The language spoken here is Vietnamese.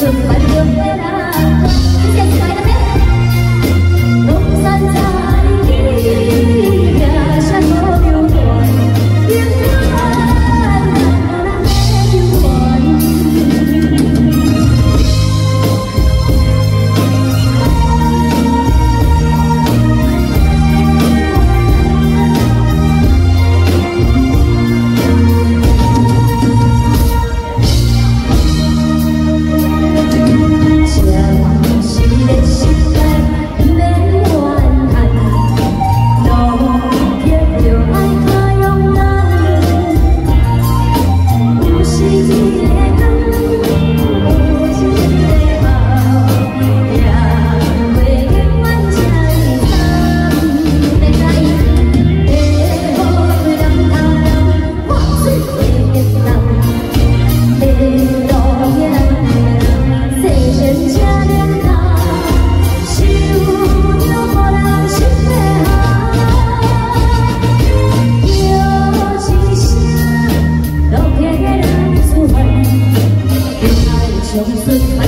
rừng và đường với lá 我们生